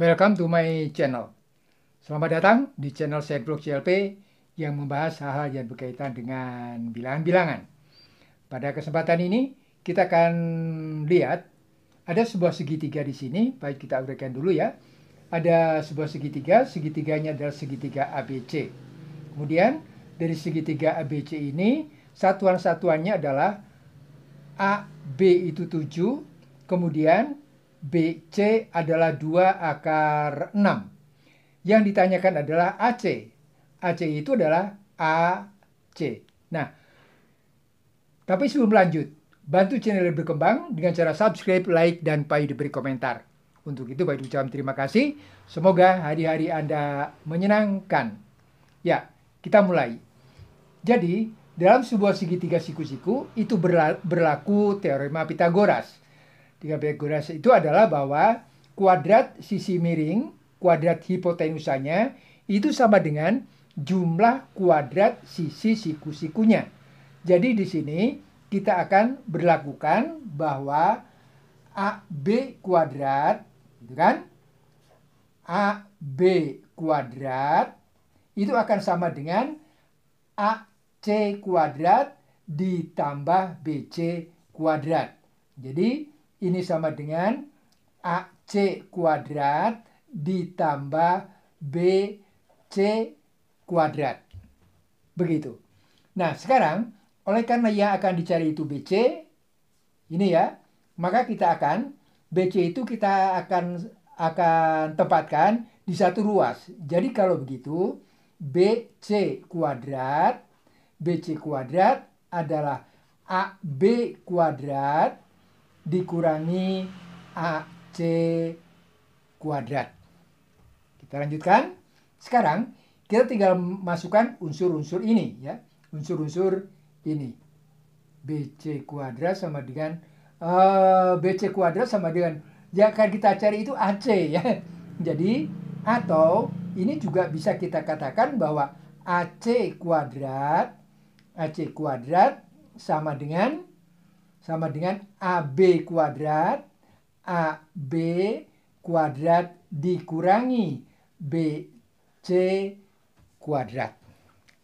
Welcome to my channel. Selamat datang di channel Blog CLP yang membahas hal-hal yang berkaitan dengan bilangan-bilangan. Pada kesempatan ini kita akan lihat ada sebuah segitiga di sini. Baik kita uraikan dulu ya. Ada sebuah segitiga, segitiganya adalah segitiga ABC. Kemudian dari segitiga ABC ini satuan-satuannya adalah AB itu 7, kemudian BC adalah 2 akar 6. Yang ditanyakan adalah AC. AC itu adalah AC. Nah, tapi sebelum lanjut, bantu channel ini berkembang dengan cara subscribe, like, dan payu diberi komentar. Untuk itu, baik ucapkan terima kasih. Semoga hari-hari Anda menyenangkan. Ya, kita mulai. Jadi, dalam sebuah segitiga siku-siku, itu berlaku teorema Pitagoras. Tiga Pythagoras itu adalah bahwa kuadrat sisi miring, kuadrat hipotenusanya itu sama dengan jumlah kuadrat sisi siku-sikunya. Jadi di sini kita akan berlakukan bahwa AB kuadrat, gitu kan? AB kuadrat itu akan sama dengan AC kuadrat ditambah BC kuadrat. Jadi ini sama dengan AC kuadrat ditambah BC kuadrat. Begitu. Nah, sekarang oleh karena yang akan dicari itu BC, ini ya, maka kita akan BC itu kita akan akan tempatkan di satu ruas. Jadi kalau begitu, BC kuadrat, BC kuadrat adalah AB kuadrat dikurangi AC kuadrat. Kita lanjutkan. Sekarang kita tinggal masukkan unsur-unsur ini ya. Unsur-unsur ini. BC kuadrat sama dengan uh, eh, BC kuadrat sama dengan yang akan kita cari itu AC ya. Jadi atau ini juga bisa kita katakan bahwa AC kuadrat AC kuadrat sama dengan sama dengan AB kuadrat AB kuadrat dikurangi BC kuadrat.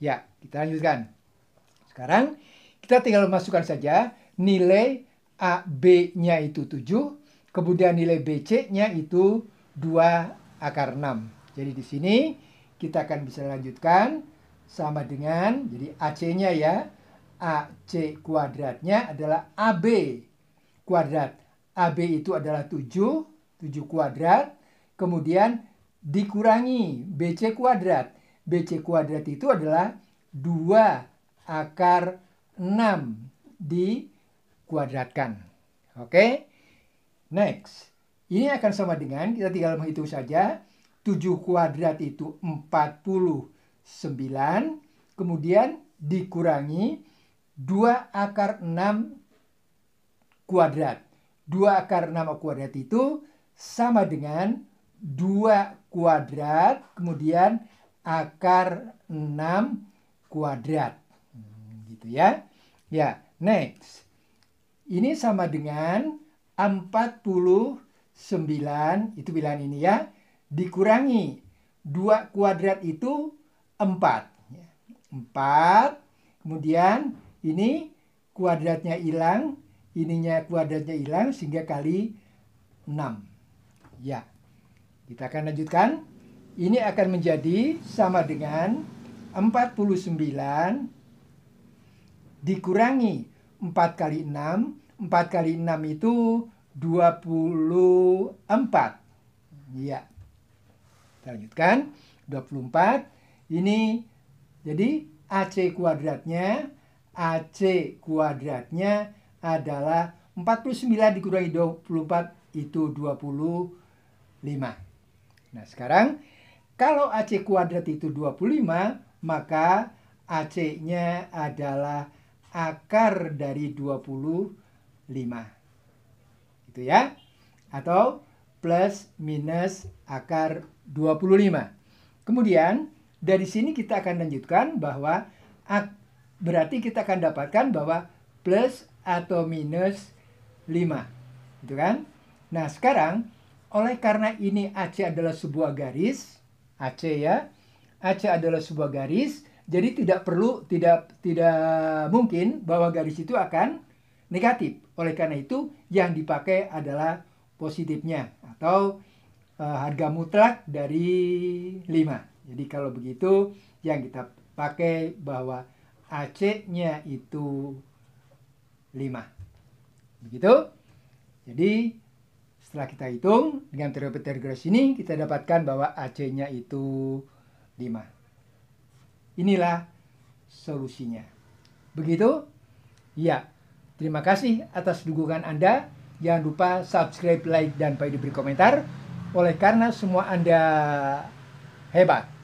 Ya, kita lanjutkan. Sekarang kita tinggal masukkan saja nilai AB-nya itu 7, kemudian nilai BC-nya itu 2 akar 6. Jadi di sini kita akan bisa lanjutkan sama dengan jadi AC-nya ya AC kuadratnya adalah AB kuadrat. AB itu adalah 7, 7 kuadrat. Kemudian dikurangi BC kuadrat. BC kuadrat itu adalah 2 akar 6 dikuadratkan. Oke. Next. Ini akan sama dengan, kita tinggal menghitung saja. 7 kuadrat itu 49. Kemudian dikurangi 2 akar 6 kuadrat. 2 akar 6 kuadrat itu sama dengan 2 kuadrat kemudian akar 6 kuadrat. Hmm, gitu ya. Ya, next. Ini sama dengan 49 itu bilangan ini ya dikurangi 2 kuadrat itu 4. 4 kemudian ini kuadratnya hilang, ininya kuadratnya hilang sehingga kali 6. Ya. Kita akan lanjutkan. Ini akan menjadi sama dengan 49 dikurangi 4 kali 6. 4 kali 6 itu 24. Ya. Kita lanjutkan. 24. Ini jadi AC kuadratnya AC kuadratnya adalah 49 dikurangi 24 itu 25. Nah sekarang kalau AC kuadrat itu 25 maka AC-nya adalah akar dari 25. Itu ya. Atau plus minus akar 25. Kemudian dari sini kita akan lanjutkan bahwa berarti kita akan dapatkan bahwa plus atau minus 5. Gitu kan? Nah, sekarang oleh karena ini AC adalah sebuah garis, AC ya, AC adalah sebuah garis, jadi tidak perlu, tidak tidak mungkin bahwa garis itu akan negatif. Oleh karena itu yang dipakai adalah positifnya atau uh, harga mutlak dari 5. Jadi kalau begitu yang kita pakai bahwa AC-nya itu 5. Begitu? Jadi setelah kita hitung dengan teori regres ini kita dapatkan bahwa AC-nya itu 5. Inilah solusinya. Begitu? Ya. Terima kasih atas dukungan Anda. Jangan lupa subscribe, like, dan diberi komentar. Oleh karena semua Anda hebat.